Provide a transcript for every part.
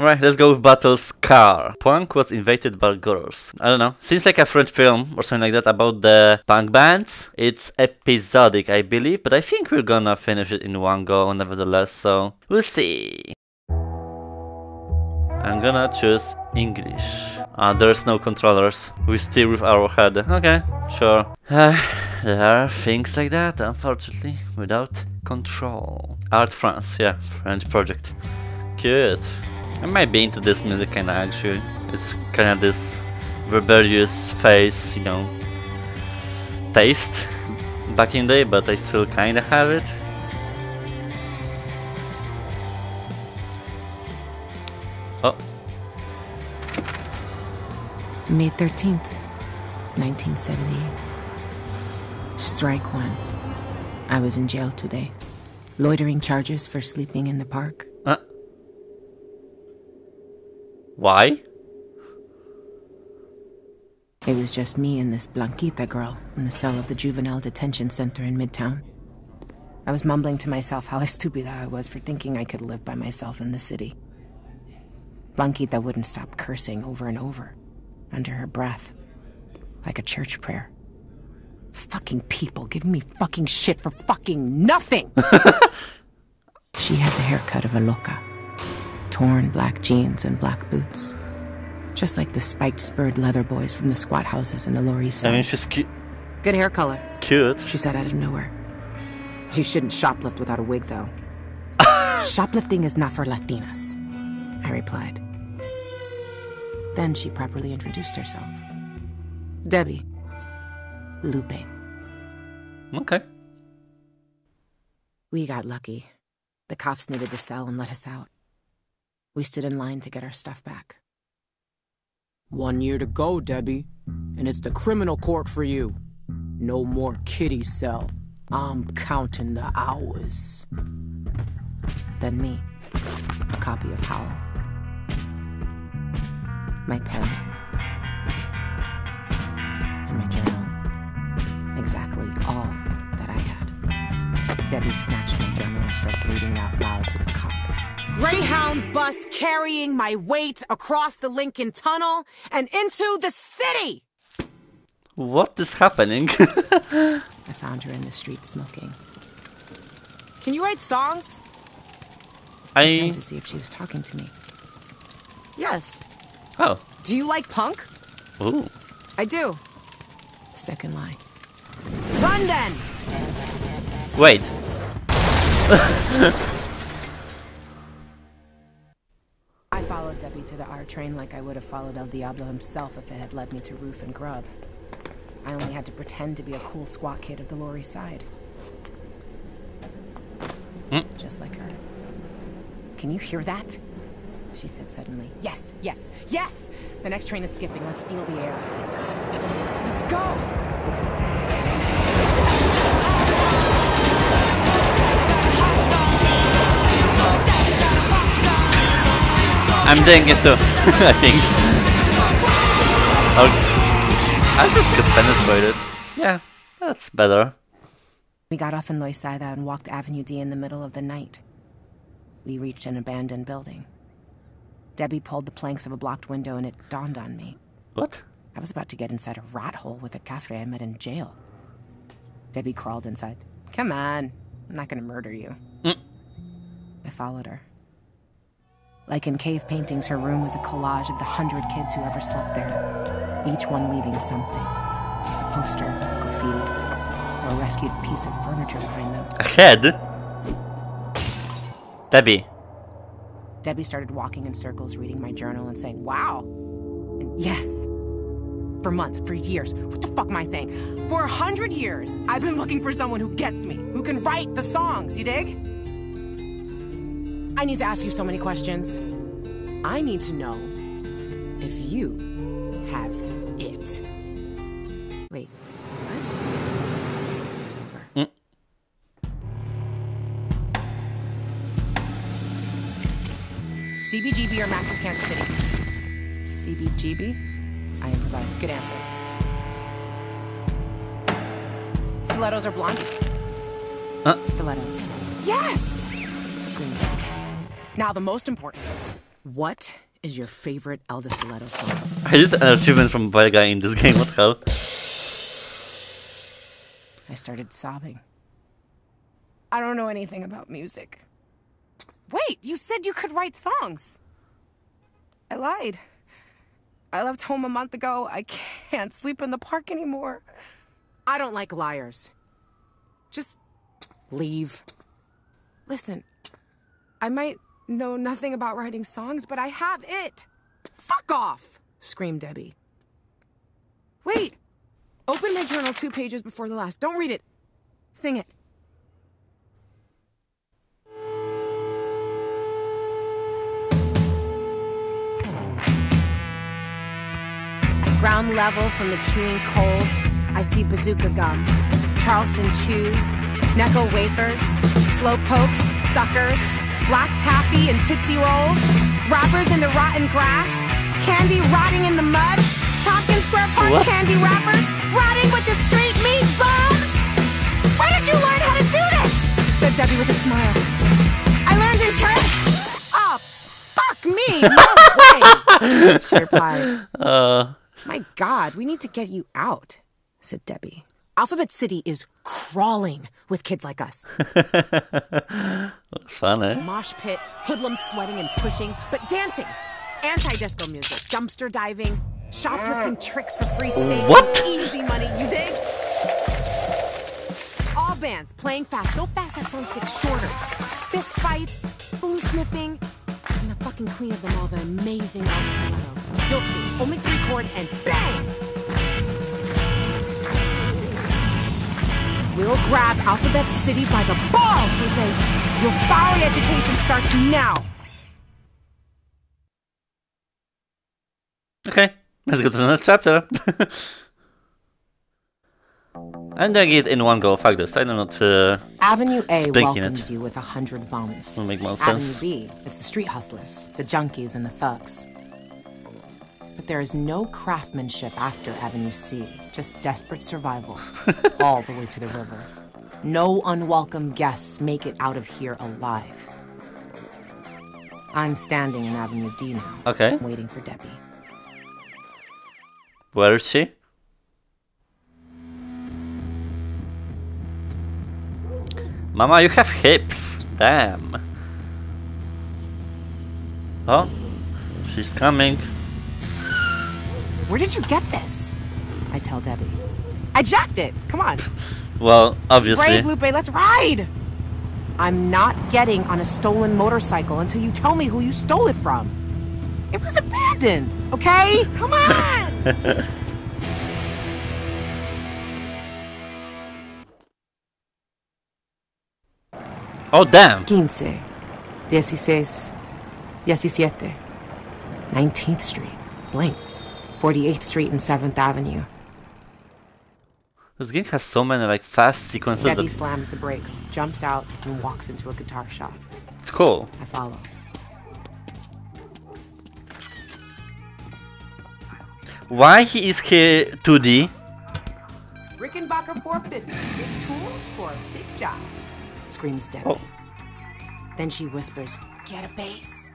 Alright, let's go with Battlescar. Punk was invaded by girls. I don't know. Seems like a French film or something like that about the punk bands. It's episodic, I believe, but I think we're gonna finish it in one go nevertheless, so we'll see. I'm gonna choose English. Uh, there's no controllers. We steer with our head. Okay, sure. there are things like that, unfortunately, without control. Arte France, yeah, French project. Good. I might be into this music kinda actually. It's kinda this rebellious face, you know, taste back in the day, but I still kinda have it. Oh. May 13th, 1978. Strike one. I was in jail today. Loitering charges for sleeping in the park. Uh. Why? It was just me and this Blanquita girl in the cell of the juvenile detention center in Midtown. I was mumbling to myself how stupid I was for thinking I could live by myself in the city. Blanquita wouldn't stop cursing over and over, under her breath, like a church prayer. Fucking people giving me fucking shit for fucking nothing! she had the haircut of a loca torn black jeans and black boots. Just like the spiked spurred leather boys from the squat houses in the Lower East Side. I mean, she's cu- Good hair color, cute. she said out of nowhere. You shouldn't shoplift without a wig, though. Shoplifting is not for Latinas, I replied. Then she properly introduced herself. Debbie. Lupe. Okay. We got lucky. The cops needed the cell and let us out. We stood in line to get our stuff back. One year to go, Debbie. And it's the criminal court for you. No more kitty cell. I'm counting the hours. Then me. A copy of Howl. My pen. And my journal. Exactly all that I had. Debbie snatched my journal and started reading out loud to the cop. Greyhound bus carrying my weight across the Lincoln Tunnel and into the city! What is happening? I found her in the street smoking. Can you write songs? I I. tried to see if she was talking to me. Yes. Oh. Do you like punk? Ooh. I do. Second line. Run then! Wait. followed Debbie to the R train like I would have followed El Diablo himself if it had led me to Roof and Grub. I only had to pretend to be a cool squat kid of the Lower East Side. Hmm? Just like her. Can you hear that? She said suddenly. Yes, yes, yes! The next train is skipping. Let's feel the air. Let's go! I'm doing it too, I think. Oh, I just get penetrated. Yeah, that's better. We got off in Loisaida and walked Avenue D in the middle of the night. We reached an abandoned building. Debbie pulled the planks of a blocked window and it dawned on me. What? I was about to get inside a rat hole with a cafre I met in jail. Debbie crawled inside. Come on, I'm not gonna murder you. Mm. I followed her. Like in cave paintings, her room was a collage of the hundred kids who ever slept there, each one leaving something a poster, graffiti, or a rescued piece of furniture behind them. A head? Debbie. Debbie started walking in circles, reading my journal and saying, Wow! And yes! For months, for years. What the fuck am I saying? For a hundred years, I've been looking for someone who gets me, who can write the songs, you dig? I need to ask you so many questions. I need to know if you have it. Wait, what? It was over. Mm. CBGB or Max's Kansas City? CBGB? I improvised. Good answer. Stilettos or Blondie? Uh. Stilettos. Yes! Screamed. Now the most important. What is your favorite Elda Stiletto song? I did an achievement from bad guy in this game, what the hell? I started sobbing. I don't know anything about music. Wait, you said you could write songs. I lied. I left home a month ago. I can't sleep in the park anymore. I don't like liars. Just leave. Listen, I might know nothing about writing songs, but I have it. Fuck off! screamed Debbie. Wait! Open my journal two pages before the last. Don't read it. Sing it. Ground level from the chewing cold, I see bazooka gum, Charleston chews, Necco wafers, slow pokes, suckers, black taffy and tootsie rolls, wrappers in the rotten grass, candy rotting in the mud, Tompkins Square Park What? candy wrappers, rotting with the street meat bums. Where did you learn how to do this? said Debbie with a smile. I learned in church. Oh, fuck me! No way! she replied. Uh, My God, we need to get you out, said Debbie. Alphabet City is crawling with kids like us. it's fun, eh? Mosh pit, hoodlums sweating and pushing, but dancing. Anti-disco music, dumpster diving, shoplifting tricks for free steaks. What? Easy money, you dig? All bands playing fast, so fast that songs get shorter. Fist fights, boo sniffing, and the fucking queen of them all, the amazing Elvis You'll see, only three chords and bang! We'll grab Alphabet City by the balls, Lupe. Your Bowery education starts now. Okay, let's go to the next chapter. I'm doing it in one go, fuck this, I'm not... Uh, Avenue A welcomes it. you with a hundred bums. Will make more Avenue sense. B, it's the street hustlers, the junkies, and the thugs. But there is no craftsmanship after Avenue C, just desperate survival, all the way to the river. No unwelcome guests make it out of here alive. I'm standing in Avenue D now, okay, waiting for Debbie. where is she? Mama, you have hips. Damn. Oh, she's coming. Where did you get this? I tell Debbie. I jacked it. Come on. Well, obviously. Brave Lupe, let's ride! I'm not getting on a stolen motorcycle until you tell me who you stole it from. It was abandoned, okay? Come on! Oh, damn. Quince, dieciséis, diecisiete, 19th Street, Blink, 48th Street and 7th Avenue. This game has so many like fast sequences Debbie slams the brakes, jumps out, and walks into a guitar shop. it's cool. I follow. Why he is here 2D? Rickenbacker 450, big tools for a big job, screams Debbie. Oh. Then she whispers, Get a bass.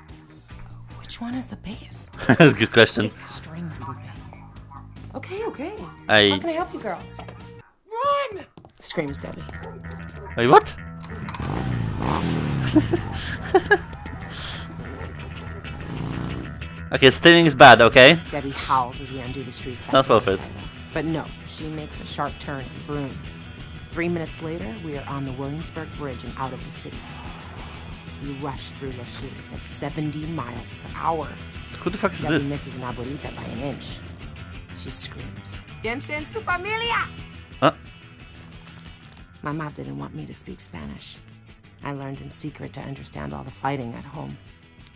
Which one is the bass? That's a good question. Strings, Lupe. Okay, okay. I How can I help you girls? Run! Screams Debbie. wait. What? okay, stealing is bad. Okay. Debbie howls as we undo the streets. Sounds back to perfect. But no, she makes a sharp turn and broom. Three minutes later, we are on the Williamsburg Bridge and out of the city. We rush through Los Sures at 70 miles per hour. Who the fuck is Debbie this? misses an abuelita by an inch. She screams, Piensa en su familia! Huh? My mom didn't want me to speak Spanish. I learned in secret to understand all the fighting at home.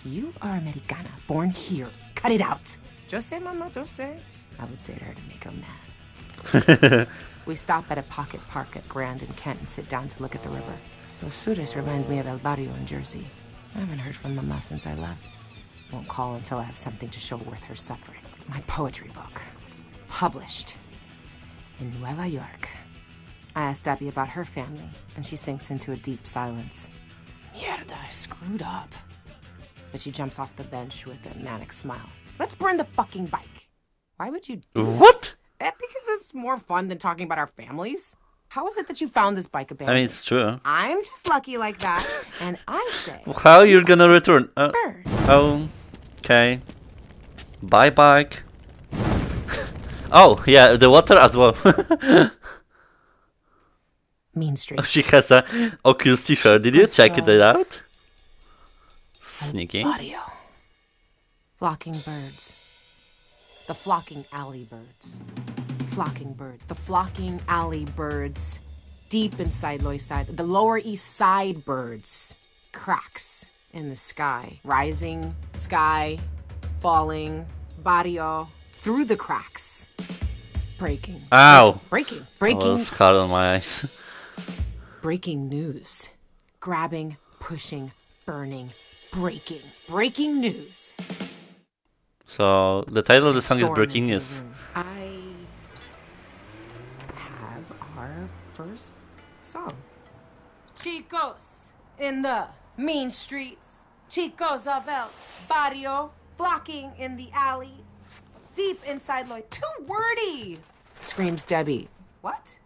You are Americana, born here. Cut it out. Yo sé, mama, yo sé. I would say to her to make her mad. We stop at a pocket park at Grand and Kent and sit down to look at the river. Los Sures remind me of El Barrio in Jersey. I haven't heard from Mama since I left. Won't call until I have something to show worth her suffering. My poetry book. Published. In Nueva York. I asked Debbie about her family, and she sinks into a deep silence. Mierda, I screwed up. But she jumps off the bench with a manic smile. Let's burn the fucking bike. Why would you do What? that? Because it's more fun than talking about our families. How is it that you found this bike abandoned? I mean, it's true. I'm just lucky like that, and I say, How you're gonna return? Uh, bird. oh, okay. Bye, bike. Oh, yeah, the water as well. Mean Street. she has a Oculus t-shirt. Did you check it out? Sneaky. Audio. Flocking birds. The flocking alley birds. Flocking birds. The flocking alley birds. Deep inside Lower Side. The Lower East Side birds. Cracks in the sky. Rising sky. Falling. Barrio. Through the cracks. Breaking. Ow! Breaking. Oh, that Breaking. was hard on my eyes. Breaking news. Grabbing, pushing, burning, breaking. Breaking news. So the title of the song is Breaking News. I have our first song. Chicos in the mean streets. Chicos of El Barrio flocking in the alley. Deep inside Lloyd. Too wordy! Screams Debbie. What?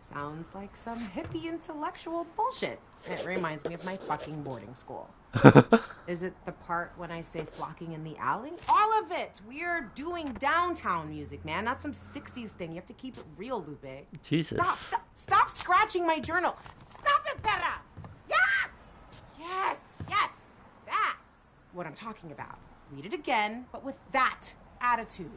Sounds like some hippie intellectual bullshit. It reminds me of my fucking boarding school. Is it the part when I say flocking in the alley? All of it! We're doing downtown music, man, not some 60s thing. You have to keep it real, Lupe. Jesus. Stop, stop, stop scratching my journal. Stop it, Perra! Yes! Yes, yes! That's what I'm talking about. Read it again, but with that attitude.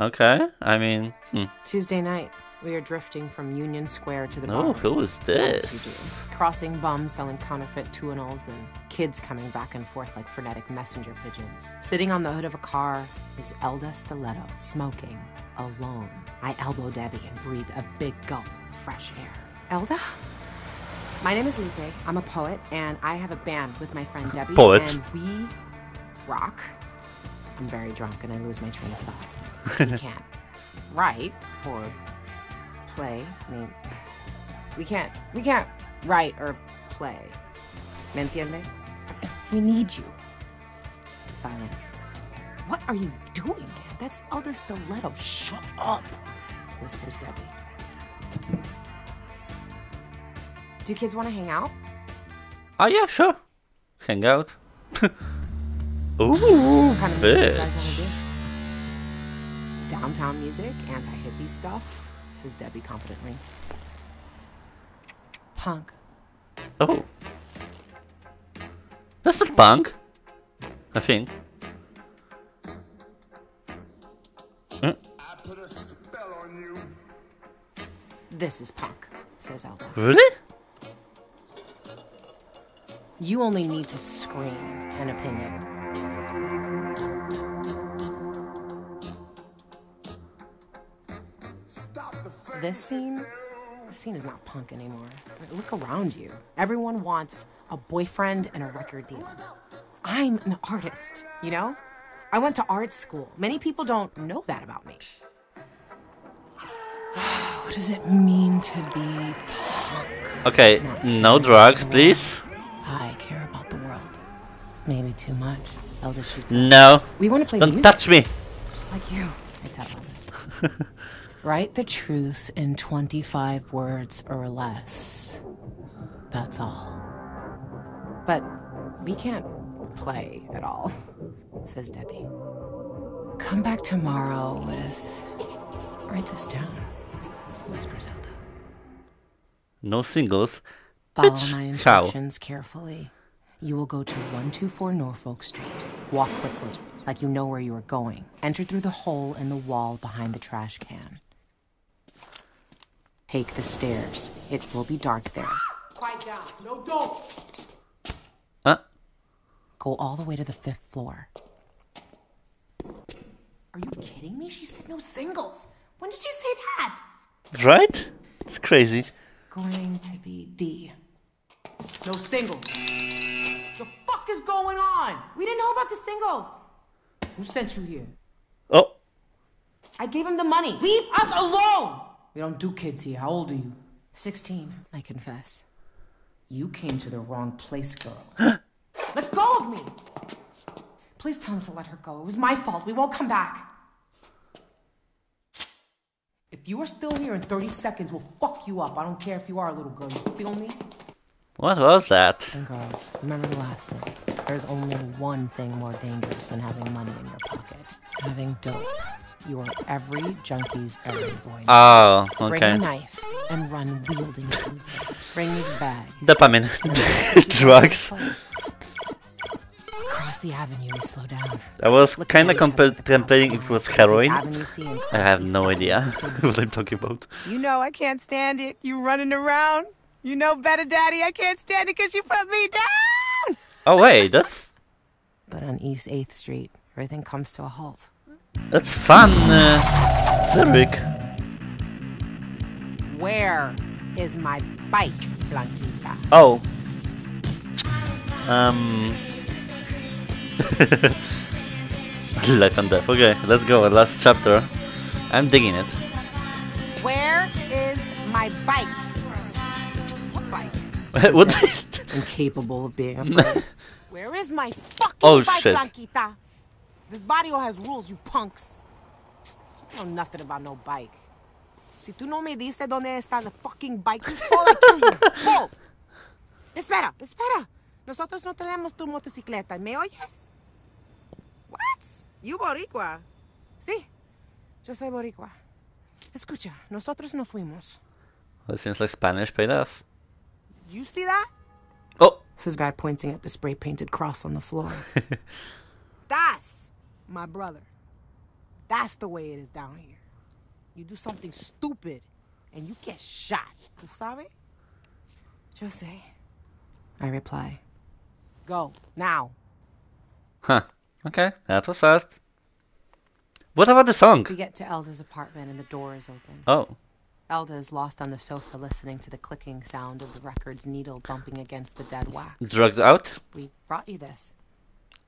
Okay, I mean, hmm. Tuesday night, we are drifting from Union Square to the oh, bar. who is this? Crossing bums selling counterfeit tunnels and kids coming back and forth like frenetic messenger pigeons. Sitting on the hood of a car is Elda Stiletto, smoking, alone. I elbow Debbie and breathe a big gulp of fresh air. Elda? My name is Lupe. I'm a poet, and I have a band with my friend Debbie. Poet. And we rock. I'm very drunk and I lose my train of thought. we can't write or play. I mean, we can't. We can't write or play. ¿Me entiende? We need you. Silence. What are you doing, man? That's Elda Stiletto. Shut up, whispers Debbie. Do kids want to hang out? Oh yeah, sure. Hang out. Ooh, What kind of music you guys bitch. do? Downtown music, anti-hippie stuff, says Debbie confidently. Punk. Oh. That's not punk. I think. Hmm? I put a spell on you. This is punk, says Elda. Really? You only need to scream an opinion. This scene, this scene is not punk anymore. Look around you. Everyone wants a boyfriend and a record deal. I'm an artist, you know? I went to art school. Many people don't know that about me. what does it mean to be punk? Okay, no drugs, please. I care about the world. Maybe too much. Elda shoots. No, We want to play don't music. touch me. Just like you. I tell him. Write the truth in 25 words or less. That's all. But we can't play at all, says Debbie. Come back tomorrow with. Write this down, whispers Elda. No singles. Follow Bitch, my instructions carefully. You will go to 124 Norfolk Street. Walk quickly, like you know where you are going. Enter through the hole in the wall behind the trash can. Take the stairs. It will be dark there. Quiet down. No, don't. Uh, Go all the way to the fifth floor. Are you kidding me? She said no singles. When did she say that? right? It's crazy. It's Going to be D. No singles. What the fuck is going on? We didn't know about the singles. Who sent you here? Oh, I gave him the money. Leave us alone! We don't do kids here. How old are you? 16, I confess. You came to the wrong place, girl. Let go of me! Please tell him to let her go. It was my fault. We won't come back. If you are still here in 30 seconds, we'll fuck you up. I don't care if you are a little girl. You feel me? What was that? And girls, remember the last thing. There's only one thing more dangerous than having money in your pocket. Having dope. You are every junkie's errand boy. Oh, Bring a okay. knife and run wielding it. Bring me the bag. Dopamine. Drugs. Across the avenue, we slow down. I was Look kinda at each other with the contemplating if it was heroin. Avenue C and I have no idea what I'm talking about. You know I can't stand it. You running around. You know better, Daddy. I can't stand it because you put me down. Oh wait, that's But on East 8th Street, everything comes to a halt. that's fun. Uh, lyric. Where is my bike, Blanquita? Oh. Um. Life and death. Okay, let's go. Last chapter. I'm digging it. Where is my bike? What bike? what? Incapable of being afraid. Where is my fucking Oh, bike, shit. Blanquita? This barrio has rules, you punks. You know nothing about no bike. Si tú no me dices dónde está the fucking bike you stole, I kill you. Go. Espera, espera. Nosotros no tenemos tu motocicleta. ¿Me oyes? What? You boricua? Sí. Yo soy boricua. Escucha, nosotros no fuimos. Well, it seems like Spanish paid off. You see that? Oh, Says guy pointing at the spray painted cross on the floor. That's my brother. That's the way it is down here. You do something stupid and you get shot. ¿Tú sabes? Jose. I reply. Go, now. huh. Okay, that was fast. What about the song? We get to Elda's apartment and the door is open. Oh, Elda is lost on the sofa listening to the clicking sound of the record's needle bumping against the dead wax. drugged out? We brought you this.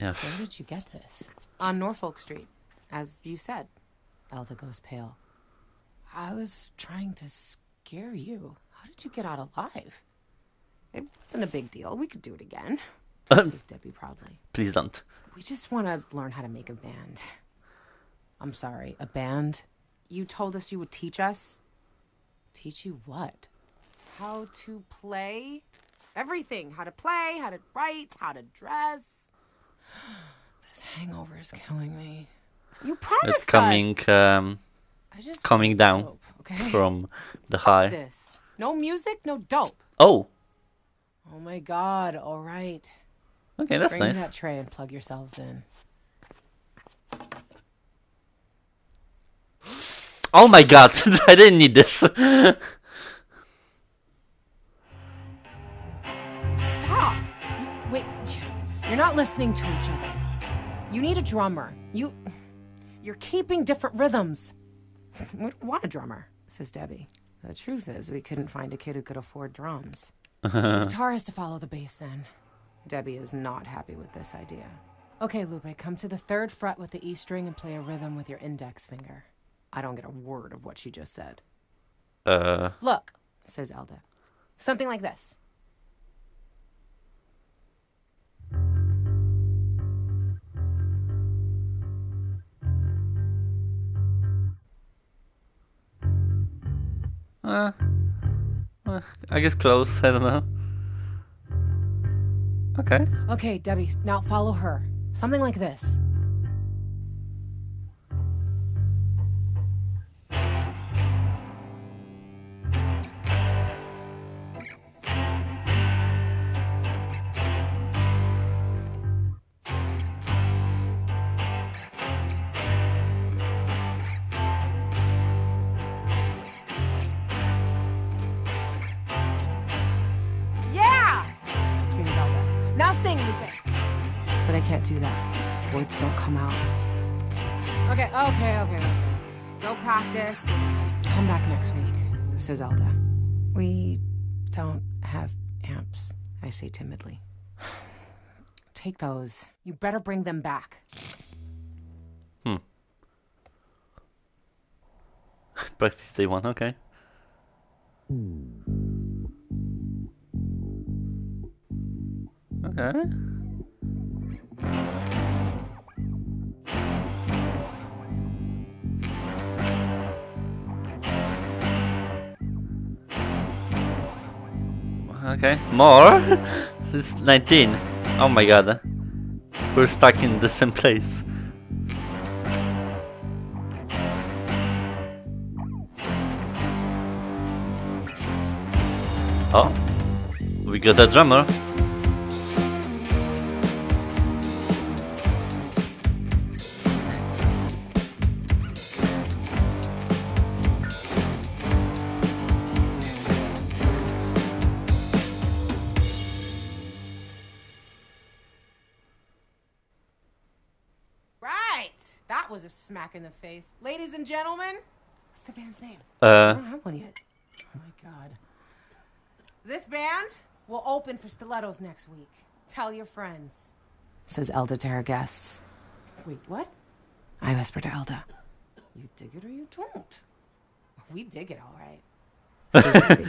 Yeah. Where did you get this? On Norfolk Street, as you said. Elda goes pale. I was trying to scare you. How did you get out alive? It wasn't a big deal. We could do it again. Says Debbie proudly. Please don't. We just want to learn how to make a band. I'm sorry, a band? You told us you would teach us? Teach you what? How to play? Everything. How to play, how to write, how to dress. This hangover is killing me. You promised It's coming, us. um, I just coming down dope, okay? from the high. this. No music, no dope. Oh, Oh my god, all right. okay, that's Bring me nice. that tray and plug yourselves in. Oh my god, I didn't need this. Stop! You, wait, you're not listening to each other. You need a drummer. You, you're keeping different rhythms. Want a drummer, says Debbie. The truth is, we couldn't find a kid who could afford drums. the guitar has to follow the bass then. Debbie is not happy with this idea. Okay, Lupe, come to the third fret with the E string and play a rhythm with your index finger. I don't get a word of what she just said. uh, Look, says Elda. Something like this. uh, uh, I guess close. I don't know. Okay. Okay, Debbie, now follow her. Something like this. Says Elda. We don't have amps, I say timidly. Take those. You better bring them back. Hmm. Practice day one. Okay. Okay. Okay, more? It's 19. Oh my god. We're stuck in the same place. Oh, we got a drummer. That was a smack in the face. Ladies and gentlemen, what's the band's name? Uh, I don't have one yet. Oh my god. This band will open for Stilettos next week. Tell your friends. Says Elda to her guests. Wait, what? I whisper to Elda. You dig it or you don't. We dig it, all right. Says Debbie.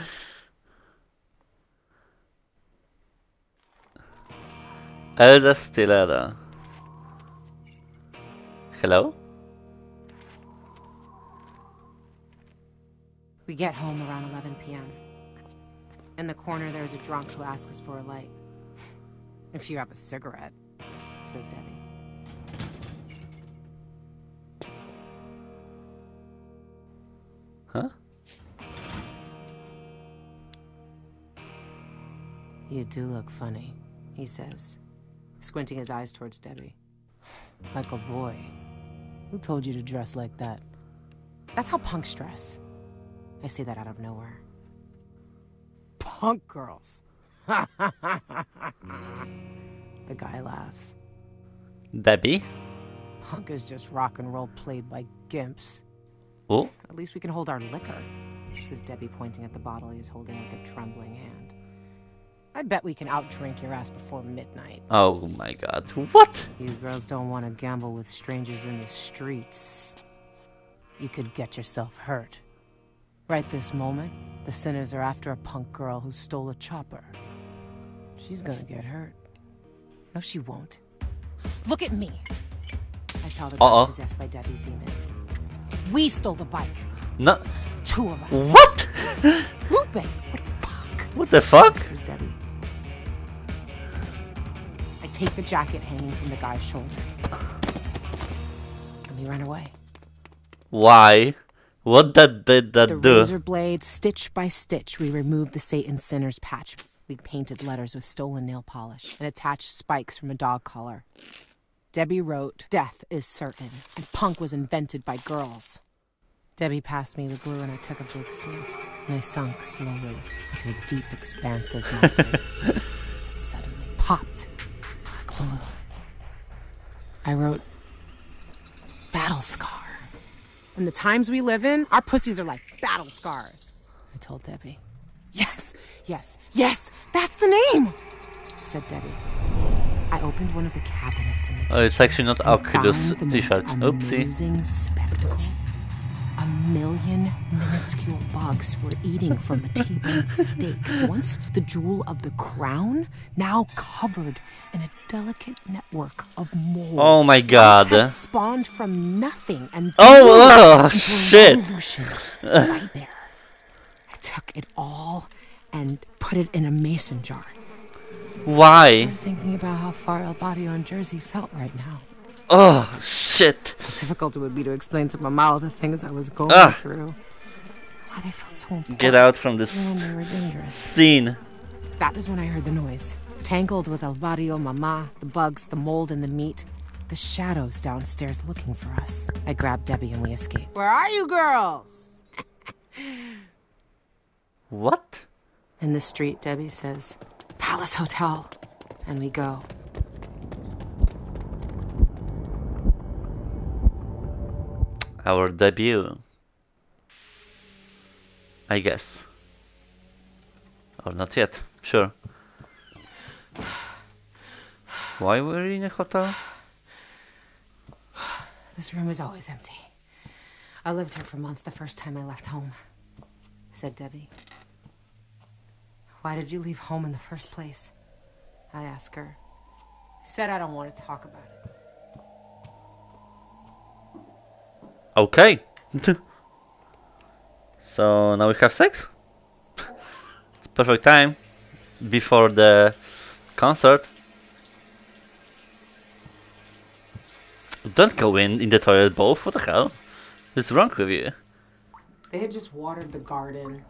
Elda Stilera. Hello? We get home around 11 p.m. In the corner, there's a drunk who asks us for a light. If you have a cigarette, says Debbie. Huh? You do look funny, he says, squinting his eyes towards Debbie. Like a boy. Who told you to dress like that? That's how punks dress. I say that out of nowhere. Punk girls. the guy laughs. Debbie? Punk is just rock and roll played by gimps. Oh, At least we can hold our liquor, says Debbie, pointing at the bottle he was holding with a trembling hand. I bet we can outdrink your ass before midnight. oh my god. What? You girls don't want to gamble with strangers in the streets. You could get yourself hurt. Right this moment, the sinners are after a punk girl who stole a chopper. She's gonna get hurt. No, she won't. Look at me. I saw the girl Uh-oh. possessed by Debbie's demon. We stole the bike. No. Two of us. What? Lupe, what the fuck? What the fuck? Whispers Debbie. I take the jacket hanging from the guy's shoulder. And we run away. Why? What that did that The do? razor blade, stitch by stitch, we removed the Satan sinner's patch. We painted letters with stolen nail polish and attached spikes from a dog collar. Debbie wrote, Death is certain, and punk was invented by girls. Debbie passed me the glue and I took a big sniff, and I sunk slowly into a deep, expansive memory that suddenly popped like a balloon. I wrote, Battlescar. In the times we live in, our pussies are like battle scars. I told Debbie. Yes, yes, yes, that's the name, said Debbie. I opened one of the cabinets in the Oh, it's actually not and Oculus found the t-shirt. Oopsie. spectacle. Million minuscule bugs were eating from a T-bone steak. Once the jewel of the crown, now covered in a delicate network of mold. Oh my god. Spawned from nothing and Oh, oh, shit. right there. I took it all and put it in a mason jar. Why? I'm thinking about how far El Barrio in Jersey felt right now. Oh, shit. How difficult it would be to explain to Mama all the things I was going Ah. through. Why they felt so important. Get out from this they scene. That is when I heard the noise. Tangled with El Barrio, Mama, the bugs, the mold, and the meat. The shadows downstairs looking for us. I grabbed Debbie and we escaped. Where are you girls? What? In the street, Debbie says, Palace Hotel. And we go. Our debut. I guess. Or not yet. Sure. Why were we in a hotel? This room is always empty. I lived here for months the first time I left home, said Debbie. Why did you leave home in the first place? I asked her. Said I don't want to talk about it. Okay. so now we have sex? it's perfect time. before the concert. Don't go in in the toilet both. What the hell? What's wrong with you? They had just watered the garden.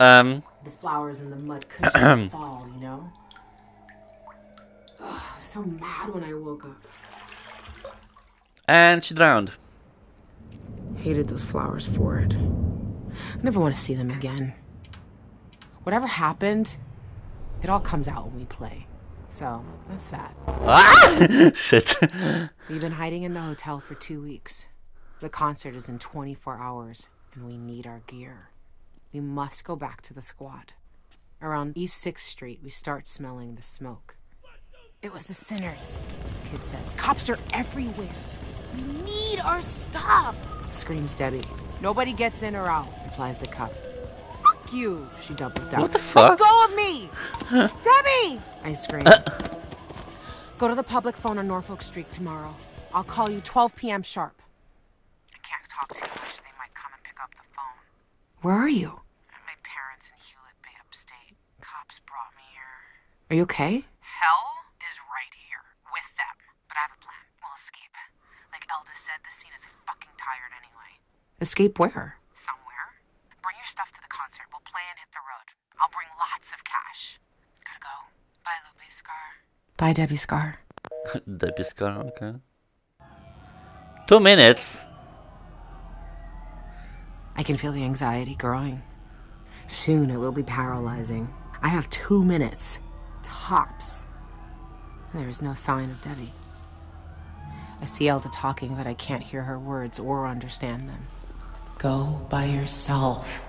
Um, The flowers in the mud couldn't fall, you know? Ugh, I was so mad when I woke up. and she drowned. Hated those flowers for it. I never want to see them again. Whatever happened, it all comes out when we play. So, that's that. Ah! Shit. We've been hiding in the hotel for two weeks. The concert is in 24 hours, and we need our gear. We must go back to the squad. Around East 6th Street, we start smelling the smoke. It was the sinners, kid says. Cops are everywhere. We need our stuff, screams Debbie. Nobody gets in or out, replies the cop. Fuck you, she doubles down. What the fuck? Let go of me! Debbie! I scream. Go to the public phone on Norfolk Street tomorrow. I'll call you 12 p.m. sharp. I can't talk too much. They might come and pick up the phone. Where are you? At my parents in Hewlett Bay upstate. Cops brought me here. Are you okay? Hell is right here with them. But I have a plan. We'll escape. Like Elda said, the scene is fucking tired anyway. Escape where? Somewhere. Bring your stuff to the concert. We'll play and hit the road. I'll bring lots of cash. Gotta go. Bye, Lupe Scar. Bye, Debbie Scar. Debbie Scar, okay. Two minutes. I can feel the anxiety growing. Soon it will be paralyzing. I have two minutes. Tops. There is no sign of Debbie. I see Elda talking, but I can't hear her words or understand them. Go by yourself.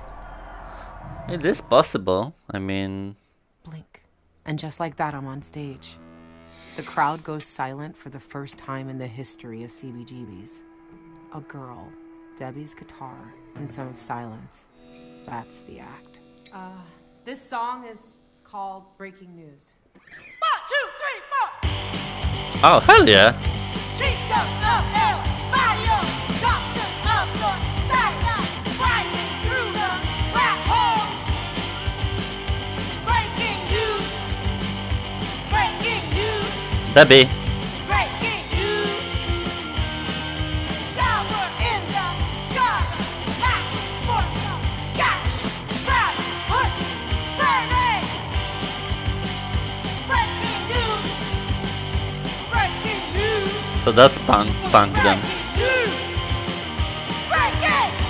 It is possible. I mean, Blink. And just like that, I'm on stage. The crowd goes silent for the first time in the history of CBGB's. A girl, Debbie's guitar, and some of silence. That's the act. Uh, this song is called Breaking News. One, two, three, four. oh hell yeah! Breaking news. So that's punk, punk then.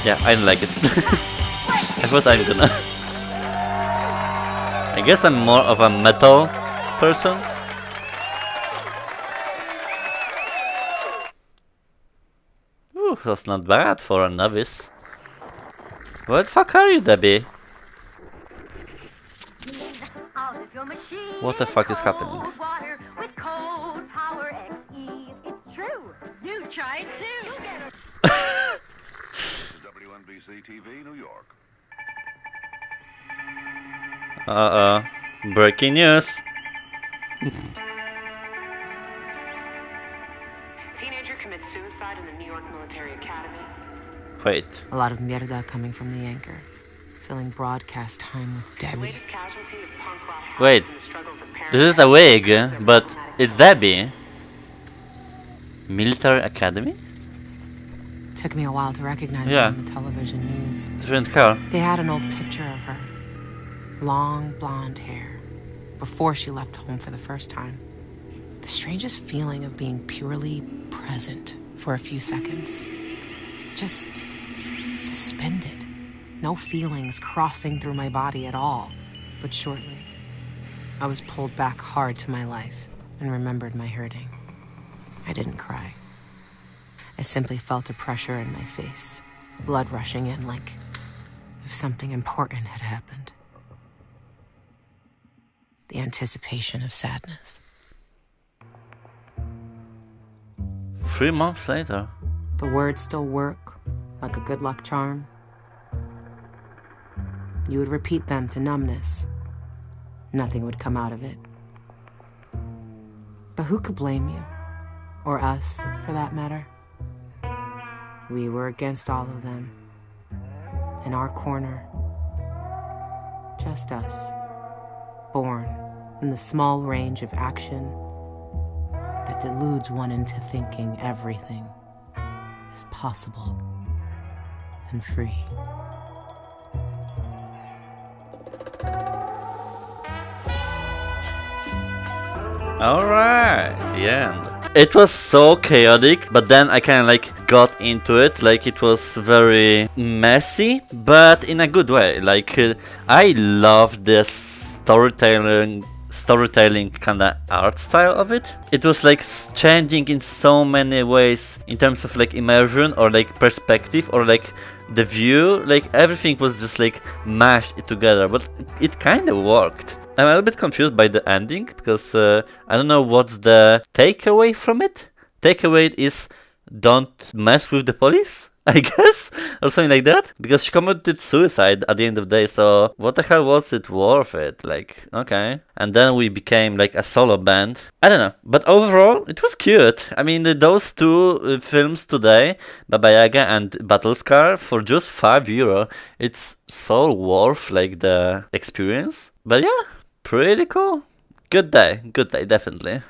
Yeah, I like it. I thought I'm gonna. I guess I'm more of a metal person. That's not bad for a novice. Where the fuck are you, Debbie? What the fuck is happening? Cold water with Wait. A lot of mierda coming from the anchor. Filling broadcast time with Debbie. Latest casualty of punk rock Wait. in the struggles of parents This is a wig, but it's Debbie. Military Academy? Took me a while to recognize Yeah. her on the television news. Different car. They had an old picture of her. Long blonde hair. Before she left home for the first time. The strangest feeling of being purely present for a few seconds. Just suspended. No feelings crossing through my body at all. But shortly, I was pulled back hard to my life and remembered my hurting. I didn't cry. I simply felt a pressure in my face, blood rushing in like if something important had happened. The anticipation of sadness. Three months later. The words still work like a good luck charm. You would repeat them to numbness. Nothing would come out of it. But who could blame you? Or us, for that matter? We were against all of them. In our corner. Just us. Born in the small range of action that deludes one into thinking everything is possible and free. Alright, the end. It was so chaotic, but then I kind of like got into it. Like it was very messy, but in a good way. Like uh, I love the storytelling storytelling kind of art style of it. It was like changing in so many ways in terms of like immersion or like perspective or like the view. Like everything was just like mashed together, but it kind of worked. I'm a little bit confused by the ending because uh, I don't know what's the takeaway from it. Takeaway is don't mess with the police, I guess, or something like that. Because she committed suicide at the end of the day, so what the hell was it worth it? Like, okay. And then we became like a solo band. I don't know, but overall, it was cute. I mean, those two uh, films today, Baba Yaga and Battlescar, for just 5 euro, it's so worth like the experience. But yeah, pretty cool. Good day, good day, definitely.